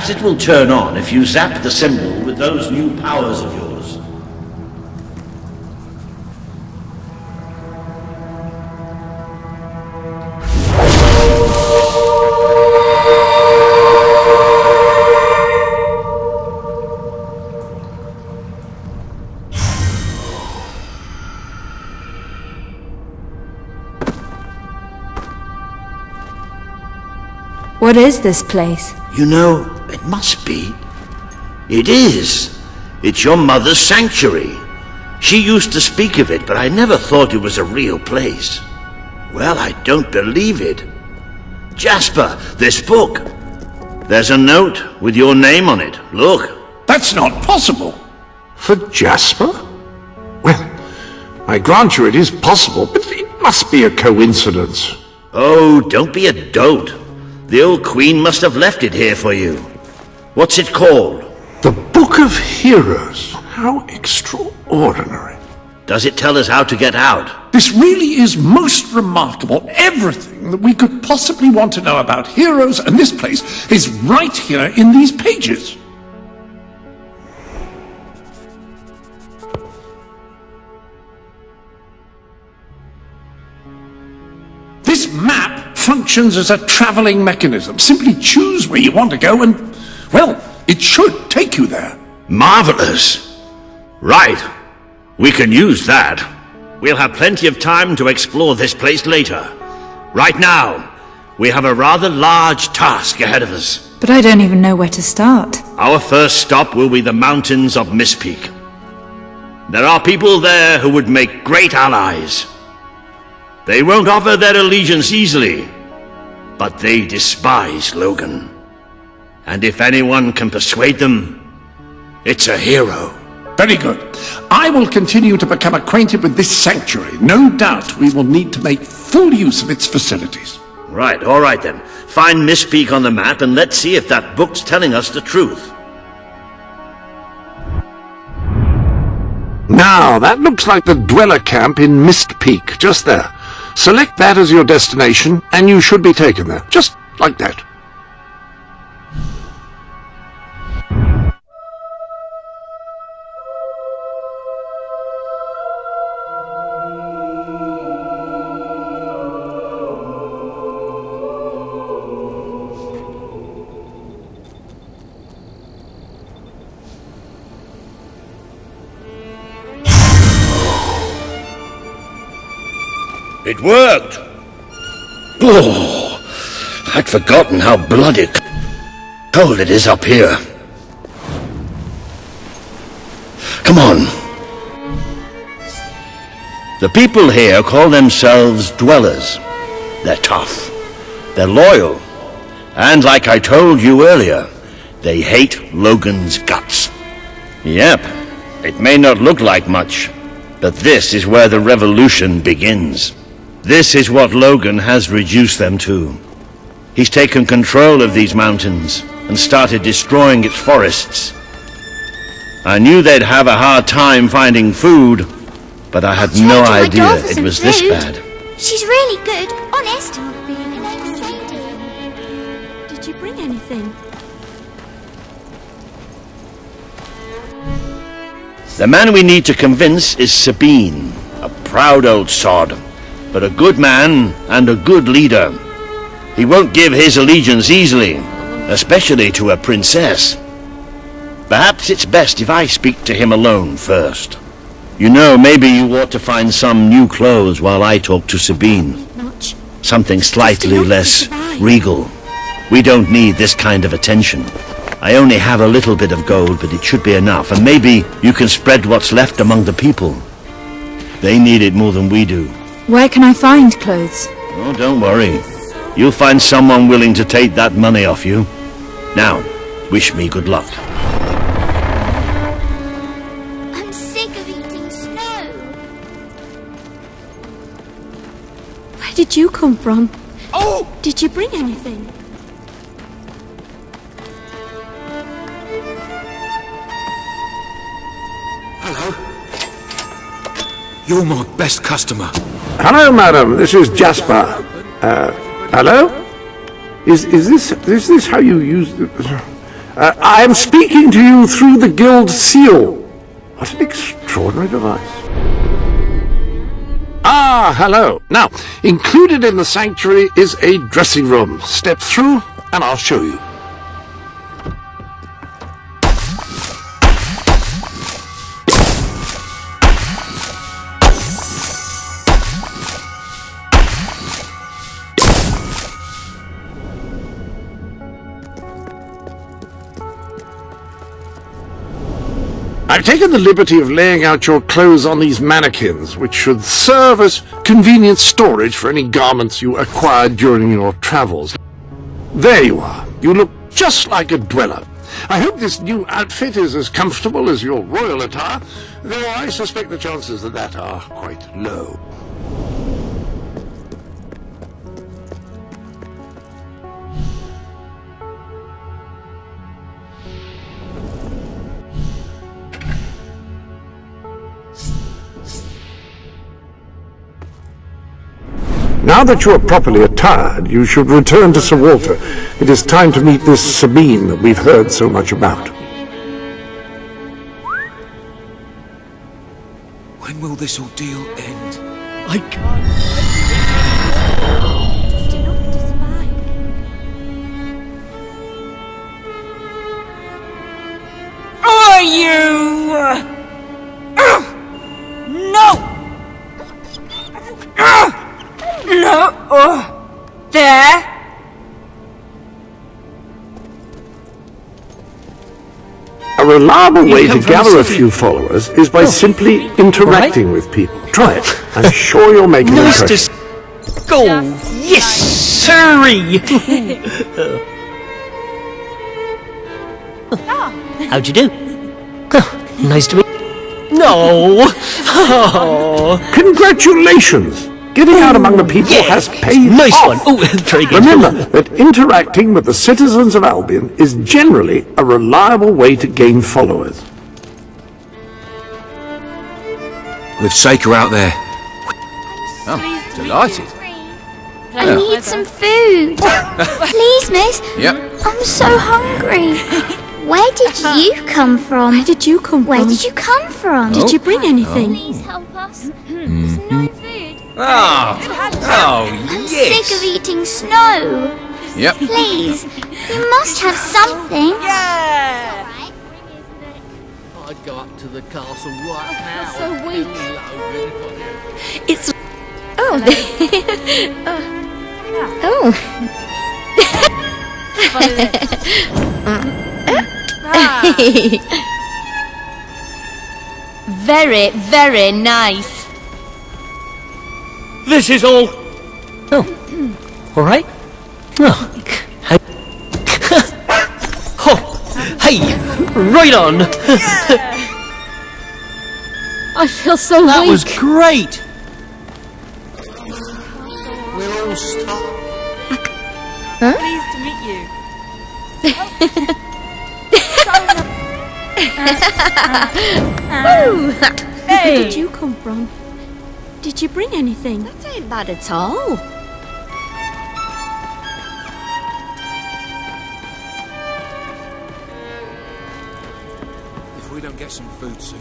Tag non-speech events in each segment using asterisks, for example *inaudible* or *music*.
Perhaps it will turn on if you zap the symbol with those new powers of yours. What is this place? You know, it must be. It is. It's your mother's sanctuary. She used to speak of it, but I never thought it was a real place. Well, I don't believe it. Jasper, this book. There's a note with your name on it. Look. That's not possible. For Jasper? Well, I grant you it is possible, but it must be a coincidence. Oh, don't be a dolt. The old queen must have left it here for you. What's it called? The Book of Heroes. How extraordinary. Does it tell us how to get out? This really is most remarkable. Everything that we could possibly want to know about heroes and this place is right here in these pages. This map functions as a traveling mechanism. Simply choose where you want to go and, well, it should take you there. Marvelous. Right. We can use that. We'll have plenty of time to explore this place later. Right now, we have a rather large task ahead of us. But I don't even know where to start. Our first stop will be the mountains of Mistpeak. There are people there who would make great allies. They won't offer their allegiance easily, but they despise Logan. And if anyone can persuade them, it's a hero. Very good. I will continue to become acquainted with this sanctuary. No doubt we will need to make full use of its facilities. Right, all right then. Find Mistpeak on the map and let's see if that book's telling us the truth. Now, that looks like the dweller camp in Mistpeak, just there. Select that as your destination, and you should be taken there. Just like that. It worked! Oh, I'd forgotten how bloody cold it is up here. Come on. The people here call themselves dwellers. They're tough. They're loyal. And like I told you earlier, they hate Logan's guts. Yep, it may not look like much, but this is where the revolution begins. This is what Logan has reduced them to. He's taken control of these mountains and started destroying its forests. I knew they'd have a hard time finding food, but I had no idea it was this bad. She's really good, honest. Did you bring anything? The man we need to convince is Sabine, a proud old sod, but a good man and a good leader. He won't give his allegiance easily, especially to a princess. Perhaps it's best if I speak to him alone first. You know, maybe you ought to find some new clothes while I talk to Sabine. Something slightly less regal. We don't need this kind of attention. I only have a little bit of gold, but it should be enough, and maybe you can spread what's left among the people. They need it more than we do. Where can I find clothes? Oh, don't worry. You'll find someone willing to take that money off you. Now, wish me good luck. I'm sick of eating snow. Where did you come from? Oh! Did you bring anything? Hello. You're my best customer. Hello, madam. This is Jasper. Uh, hello? Is is this is this how you use? The... Uh, I am speaking to you through the guild seal. What an extraordinary device. Ah, hello. Now, included in the sanctuary is a dressing room. Step through and I'll show you. I've taken the liberty of laying out your clothes on these mannequins, which should serve as convenient storage for any garments you acquired during your travels. There you are. You look just like a dweller. I hope this new outfit is as comfortable as your royal attire, though I suspect the chances of that are quite low. Now that you are properly attired, you should return to Sir Walter. It is time to meet this Sabine that we've heard so much about. When will this ordeal end? I can't. Just enough to survive. Are you? No! Uh, there! A reliable way to gather a few followers is by simply interacting with people. Try it. I'm *laughs* sure you'll make an Nice impression. to go! Yes, sirree! *laughs* How'd you do? Huh, nice to meet You. No! *laughs* Oh, Congratulations! Getting out among the people has paid nice off. one! Oh, *laughs* very good. Remember that interacting with the citizens of Albion is generally a reliable way to gain followers. With Saker out there. Oh, delighted. I need some food. *laughs* Please, miss. Yep. I'm so hungry. Where did *laughs* you come from? Where did you come Where from? did you come from? Did you bring oh, anything? Please help us. Mm-hmm. There's no food. Ah, oh, oh, I'm sick of eating snow. Yep. Please, you must have something. Yeah! I'd go up to the castle right oh, now. so and weak. kill Logan if I knew. It's. Oh. *laughs* oh. *laughs* Very, very nice. This is all. Oh, all right. Oh, hey. oh, hey, right on. I feel so That weak. was great. We're all starved. Pleased to meet you. *laughs* Where did you come from? Did you bring anything? That ain't bad at all. If we don't get some food soon,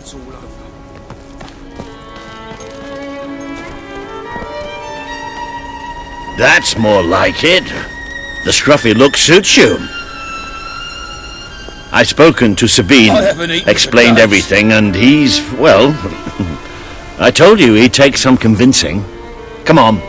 it's all over. That's more like it. The scruffy look suits you. I've spoken to Sabine, I haven't eaten explained everything, and he's, well, I told you he'd take some convincing. Come on,